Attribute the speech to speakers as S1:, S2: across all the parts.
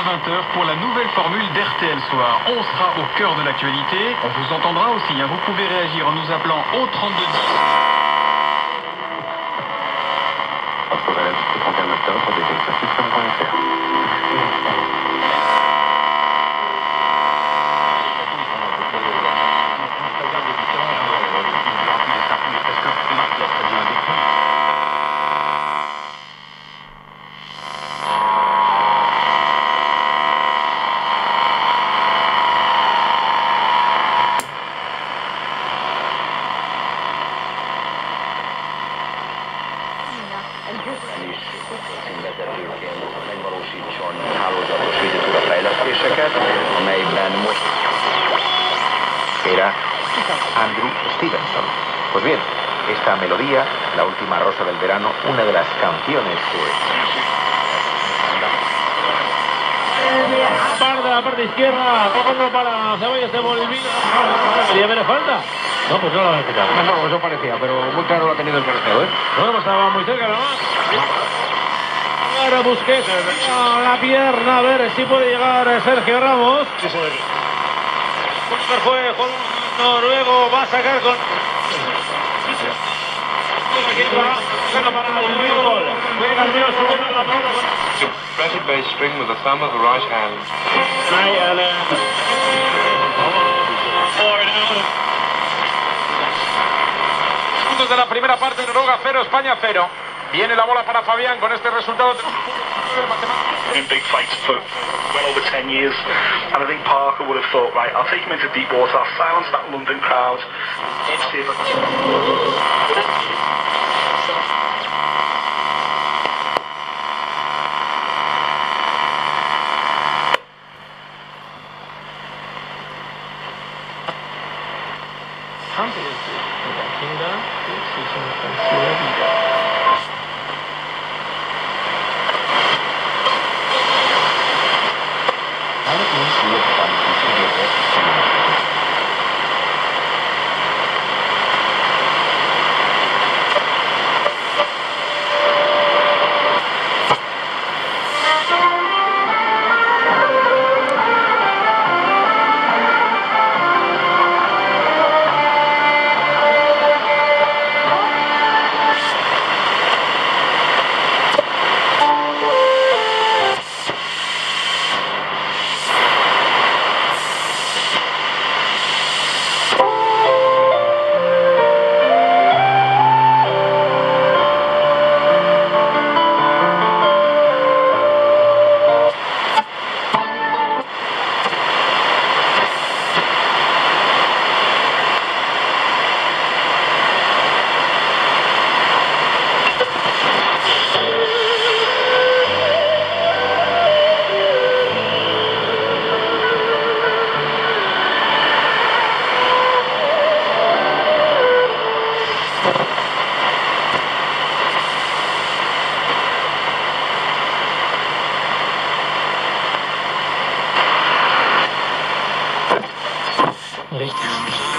S1: à 20h pour la nouvelle formule d'RTL Soir. On sera au cœur de l'actualité. On vous entendra aussi. hein. Vous pouvez réagir en nous appelant au 3210.
S2: Offre valable jusqu'au 31 octobre, détails sur
S3: Andrew Stevenson. Pues bien, esta melodía, la última rosa del verano, una de las canciones que
S4: Par de la parte izquierda, tocando para Ceballos de Bolivia. ¿Quería ver falta? No, pues no la va a quitar.
S3: No, eso parecía, pero muy claro lo ha tenido el portero, ¿eh?
S4: Bueno, pues estaba muy cerca nomás. Ahora Busquets la pierna, a ver si puede llegar Sergio Ramos. Super noruego, va a sacar con...
S5: De la primera parte de Noruega 0, España 0. Viene la bola para Fabián con este resultado.
S6: In big fights for well over 10 years. And I think Parker would have thought, right, I'll take him into deep water, I'll silence that London crowd. See if I can-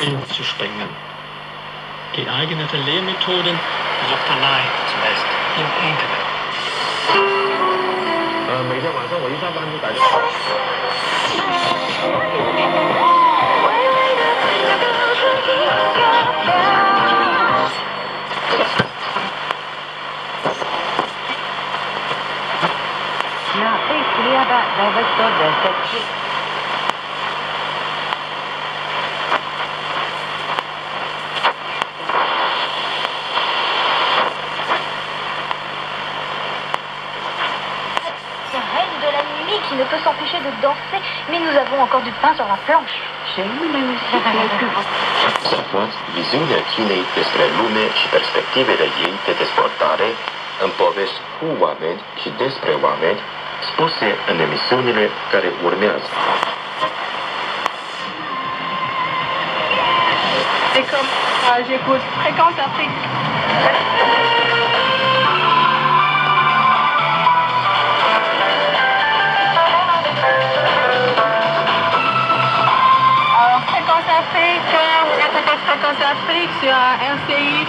S7: Triumph. Geeignete Lehrmethoden Dr. Lai zuletzt im Internet.
S4: Now, please
S8: hear that, David, so there's qui ne peut s'empêcher de danser, mais nous avons encore du pain sur la planche.
S2: Văd viziunea Chinei despre lume și perspectivele ei de dezvoltare în povești cu oameni și despre oameni spuse în emisiunile care urmează.
S9: C'est comme ah, j'écoute Fréquence Afrique. Afrique, écoutez Fréquence Afrique sur RCI.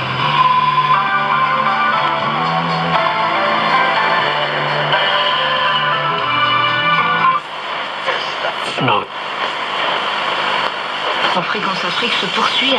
S7: Non.
S9: En Fréquence Afrique se poursuit.